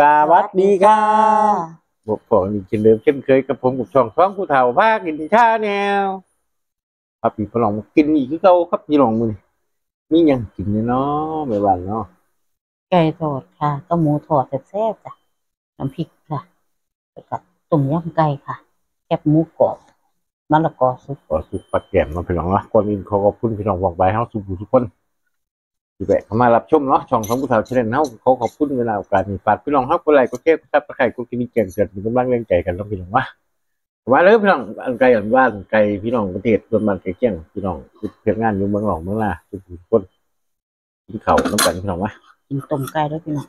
สวัสดีครับบอกผมอีกเช่นเดิมเช่นเคยกับผมกับช่องท้องผู้เฒ่าภาคกินชาแนวครับพี่พลองมากินอีกคือเก่าครับพี่ลองมือนี่มีหยังกินเนี่ยเนาะไม่หวานเนาะไก่ทอดค่ะก็หมูทอดแซ่บๆจ้ะน้ำพริกค่ะแล้วก็ต้มยำไก่ค่ะแคบหมูกรอบมะละกอสุกขอสุกปัดแก้มเนาะพี่น้องเนาะก่อนอื่นขอขอบคุณพี่น้องบอกไปเฮาสุขทุกคน ที่แวะเข้ามารับชมเนาะช่องท้องผู้เฒ่าเช่นเฮาขอขอบคุณเวลาโอกาสนี้ฝากพี่น้องเฮากดไลค์กดแชร์กด subscribe กดกระดิ่งแจ้งเตือนเป็นกำลังแรงใจกันเนาะพี่น้องวะว่าเลยพี่น้องอันไกลอันบ้านไกลพี่น้องประเทศส่วนบ้านไกลเคียงพี่น้องคือเพียงงานอยู่เมืองหลองเมืองลาทุกคนกินข้าวน้ำกันพี่น้องวะกินต้มไก่ด้วยพี่น้อง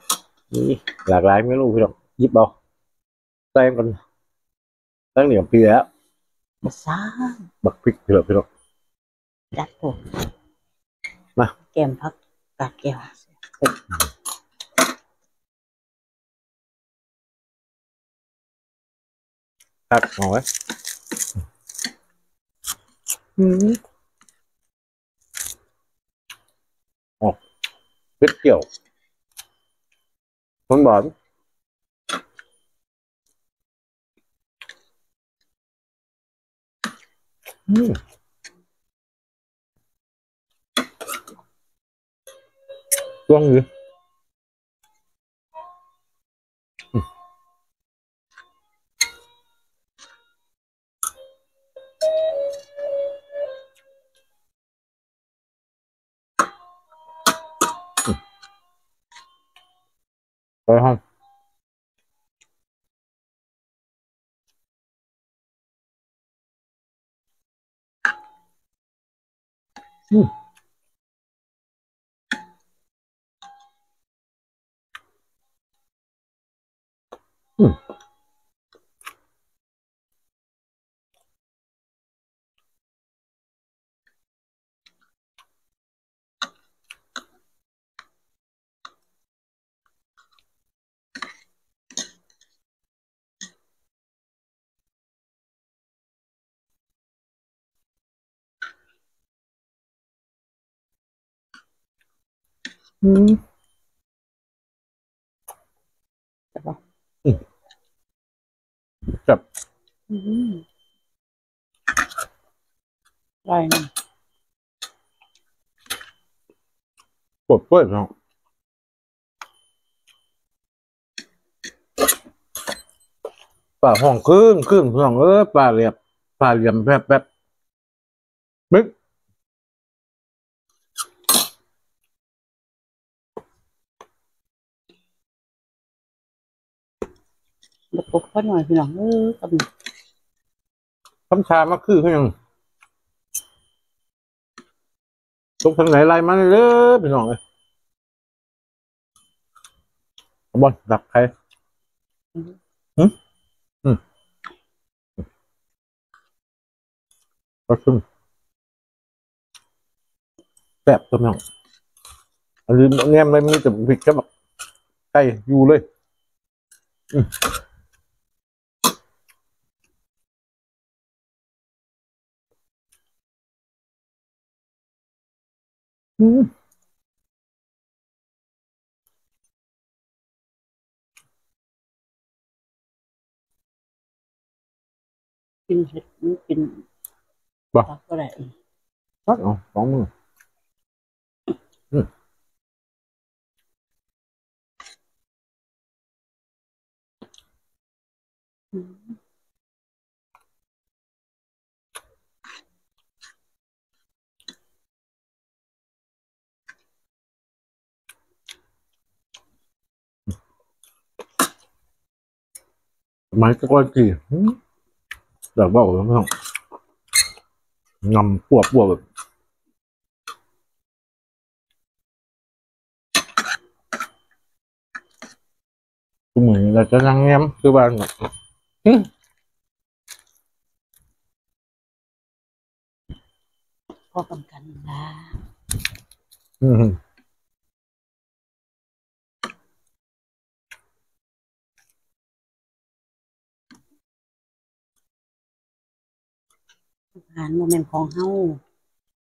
นี่หลากหลายเมนูพี่น้องหยิบเอาใส่กันตั้งเหนียวปีแล้วมาซ่าบักพริกพี่น้องพี่น้องจัดตัวมาแกมพักกาดแก้วตักเอาไว้อืมโอ้พริก 밖에 왔어요. 딱 먹어요? 음. 어, 뺏겨. 정말. 음. 光鱼。嗯，嗯，来哈。嗯。 อืมใช่ปะจับอืมอร่อยนะปวดเปื่อยพี่น้องป่าห้องครึ่งครึ่งพี่น้องเออป่าเหลียบป่าเหลี่ยมแป๊บแป๊บมึก บดปกก็หน่อยพี่น้องเออกับคำชามาคือเขายังตกทางไหนไล่มาเลยพี่น้องเอ้ยบอลดับใครหืมอืมก็ขึ้นแซ่บตัวน้องอันนี้แง้มเลยมีแต่พริกแค่แบบใกล้อยู่เลย อืม อืม กินเห็ดกิน บ่ ผักก็ได้ พักเอาสองมือ อืม ไม้ก็ก้อยกี่อืม mấy cái con gì giả bảo lắm không? Ngầm của của chúng mình là cho răng em cơ bản có cầm cành là ừ, ừ. อาหารโมเมนต์ของเฮา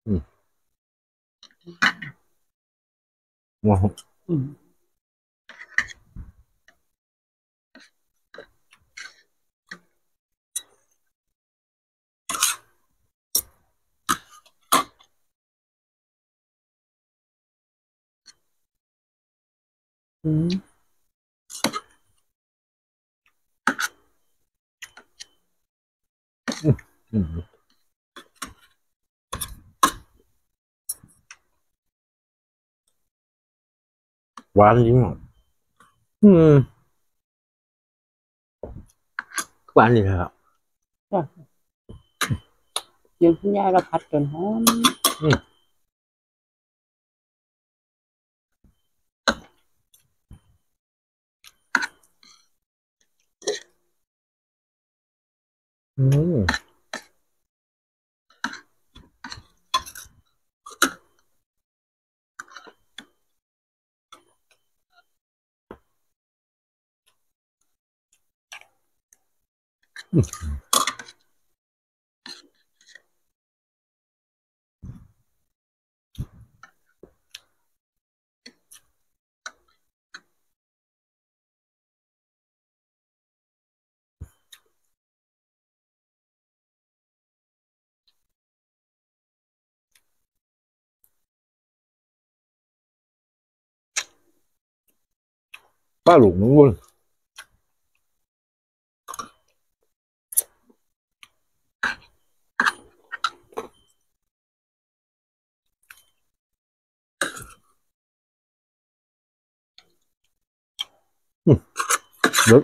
อืมว้าวอืมอืมอืม quá dính mà, ừ. các bạn nhìn hả dương cũng nhai là phật rồi hả Mm. Pas? được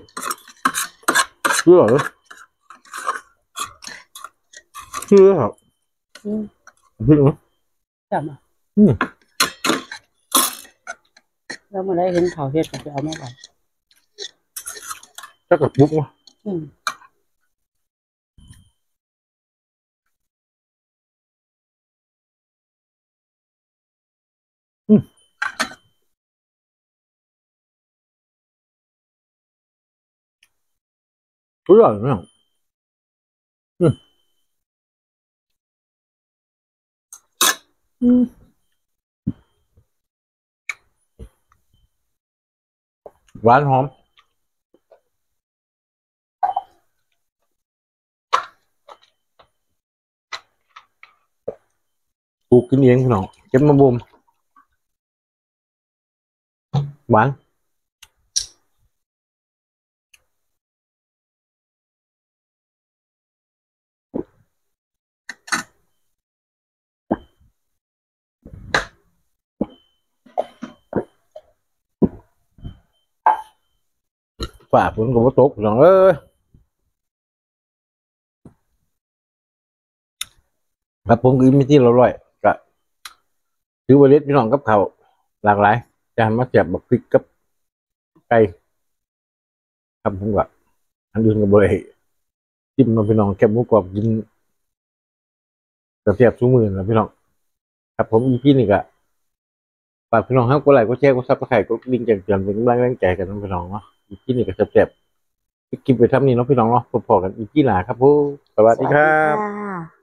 Chưa đấy. Chưa hả? Ừ. Thích không? Chậm à? Ừ. Đâu mà đây hình thảo hết cả cái áo mà Chắc là bụng quá. Ừ. มึงวุ่นอืมเด็กเชื่อเหรอเชื่อครับ อืม เพิ่งนะ จับอ่ะ อืม แล้วเมื่ kinh nghiệm nó chấm nó bùm Quán Phạt vẫn còn có tốt rồi ơi ครับผมคือมีที่เราร่อยก็ถือว่าเล็ดพี่น้องกับเขาหลากหลายจะมาเสียบบักพริกกับไก่ครับผมก็อันอื่นก็บ่ได้จิ้มมาพี่น้องแคบหมูกรอบกินกระเทียบซุ้มือนะพี่น้องครับผมอีพี่นี่ก็ฝากพี่น้องครับกดไลค์กดแชร์กด subscribe กดกริ่งแจ้งเตือนเป็นกำลังแรงใจกันนะพี่น้องเนาะ EP นี้ก็แซ่บๆคลิปไปทำนี่เนาะพี่น้องเนาะพอๆกัน EP หน้าครับผู้สวัสดีครับะ